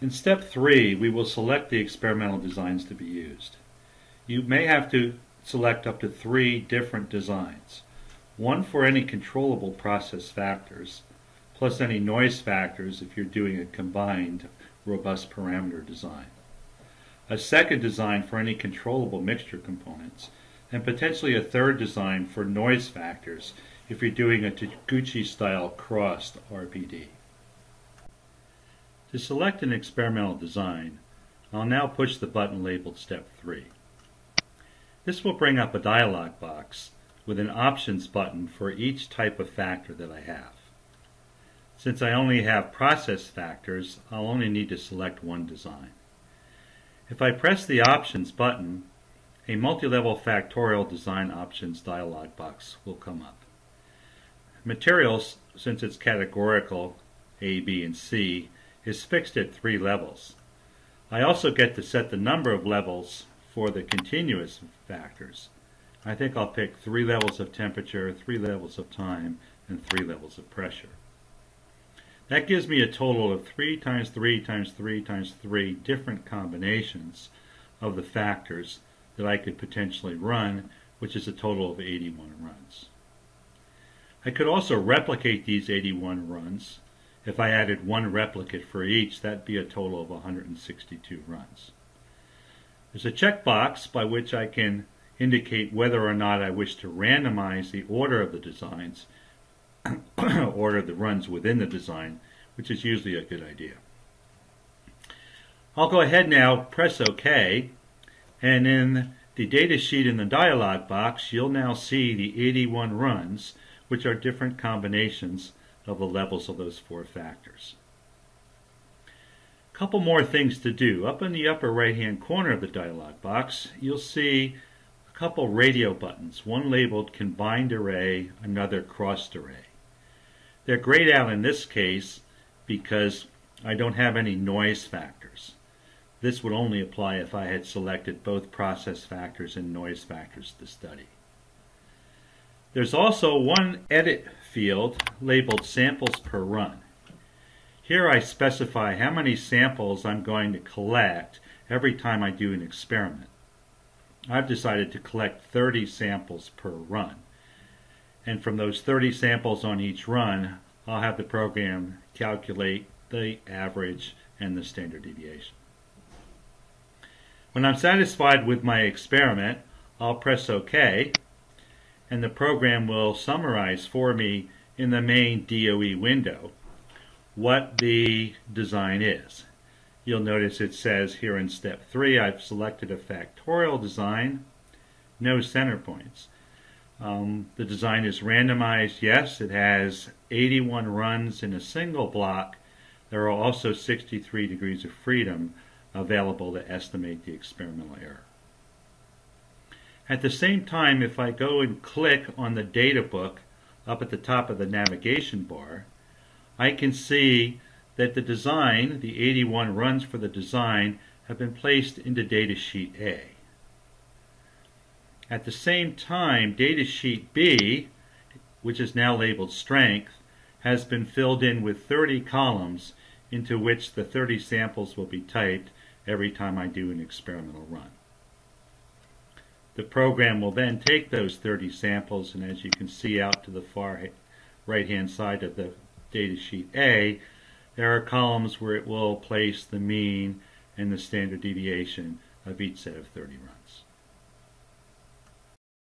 In step three, we will select the experimental designs to be used. You may have to select up to three different designs. One for any controllable process factors, plus any noise factors if you're doing a combined robust parameter design. A second design for any controllable mixture components, and potentially a third design for noise factors if you're doing a Taguchi style crossed RPD. To select an experimental design, I'll now push the button labeled Step 3. This will bring up a dialog box with an options button for each type of factor that I have. Since I only have process factors, I'll only need to select one design. If I press the options button, a multi-level factorial design options dialog box will come up. Materials, since it's categorical A, B, and C, is fixed at three levels. I also get to set the number of levels for the continuous factors. I think I'll pick three levels of temperature, three levels of time, and three levels of pressure. That gives me a total of 3 times 3 times 3 times 3 different combinations of the factors that I could potentially run, which is a total of 81 runs. I could also replicate these 81 runs if I added one replicate for each, that'd be a total of 162 runs. There's a checkbox by which I can indicate whether or not I wish to randomize the order of the designs, order the runs within the design, which is usually a good idea. I'll go ahead now, press OK, and in the data sheet in the dialog box, you'll now see the 81 runs, which are different combinations of the levels of those four factors. A couple more things to do. Up in the upper right hand corner of the dialog box, you'll see a couple radio buttons, one labeled combined array, another crossed array. They're grayed out in this case because I don't have any noise factors. This would only apply if I had selected both process factors and noise factors to study. There's also one edit field labeled samples per run. Here I specify how many samples I'm going to collect every time I do an experiment. I've decided to collect 30 samples per run. And from those 30 samples on each run, I'll have the program calculate the average and the standard deviation. When I'm satisfied with my experiment, I'll press OK and the program will summarize for me in the main DOE window what the design is. You'll notice it says here in step 3 I've selected a factorial design, no center points. Um, the design is randomized, yes, it has 81 runs in a single block. There are also 63 degrees of freedom available to estimate the experimental error. At the same time, if I go and click on the data book up at the top of the navigation bar, I can see that the design, the 81 runs for the design, have been placed into datasheet A. At the same time, datasheet B, which is now labeled strength, has been filled in with 30 columns into which the 30 samples will be typed every time I do an experimental run. The program will then take those 30 samples and as you can see out to the far right hand side of the datasheet A, there are columns where it will place the mean and the standard deviation of each set of 30 runs.